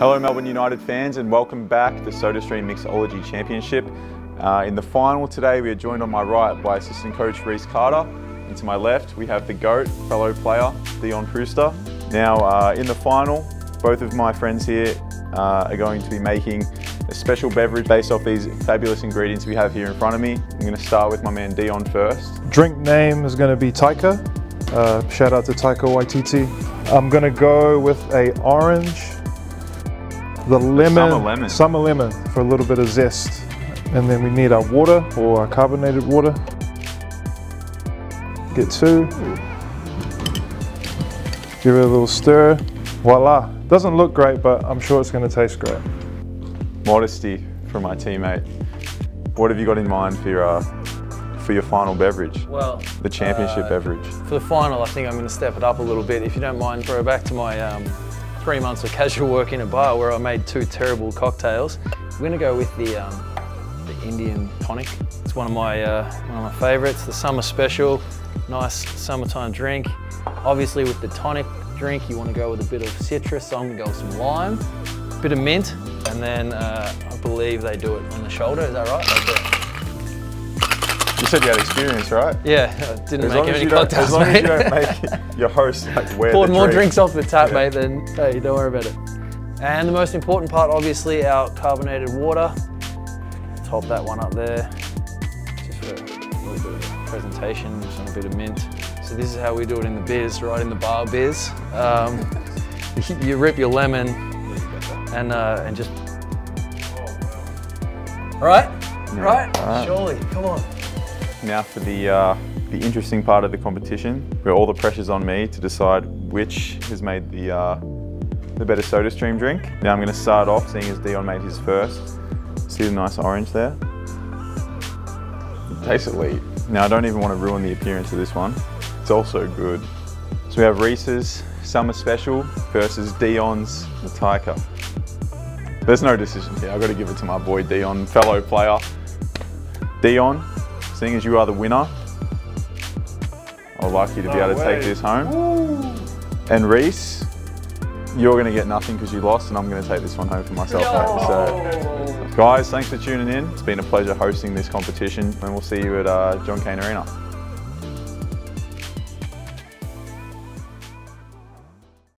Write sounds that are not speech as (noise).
Hello Melbourne United fans and welcome back to SodaStream Mixology Championship. Uh, in the final today we are joined on my right by assistant coach Rhys Carter and to my left we have the GOAT, fellow player Dion Prewster. Now uh, in the final both of my friends here uh, are going to be making a special beverage based off these fabulous ingredients we have here in front of me. I'm going to start with my man Dion first. Drink name is going to be Taika. Uh, shout out to Taika Waititi. I'm going to go with a orange the lemon, summer lemon, summer lemon for a little bit of zest. And then we need our water or our carbonated water. Get two. Give it a little stir. Voila. Doesn't look great, but I'm sure it's going to taste great. Modesty from my teammate. What have you got in mind for your, uh, for your final beverage? Well, the championship uh, beverage. For the final, I think I'm going to step it up a little bit. If you don't mind, throw back to my um, three months of casual work in a bar where I made two terrible cocktails. Going to go with the, um, the Indian tonic. It's one of my uh, one of my favourites. The summer special, nice summertime drink. Obviously, with the tonic drink, you want to go with a bit of citrus. So I'm to go with some lime, a bit of mint, and then uh, I believe they do it on the shoulder. Is that right? You said you had experience, right? Yeah, I didn't as make any cocktails, as long mate. as you don't make your host like wear Poured more drink. drinks off the tap, Yeah. mate, then hey, don't worry about it. And the most important part, obviously, our carbonated water. Top that one up there. Just for a little bit of presentation, just on a bit of mint. So this is how we do it in the biz, right in the bar biz. Um, (laughs) you rip your lemon and, uh, and just... Right? Right? alright. Surely, come on. Now for the, uh, the interesting part of the competition, where all the pressure's on me to decide which has made the, uh, the better SodaStream drink. Now I'm going to start off, seeing as Dion made his first. See the nice orange there? Tastes elite. Now I don't even want to ruin the appearance of this one. It's also good. So we have Rhys's Summer Special versus Dion's Taika. There's no decision here. I've got to give it to my boy Dion, fellow player. Dion, seeing as you are the winner, I would like you to be No able to take this home. And Rhys, you're going to get nothing because you lost, and I'm going to take this one home for myself. mate. So, guys, thanks for tuning in. It's been a pleasure hosting this competition, and we'll see you at uh, John Cain Arena.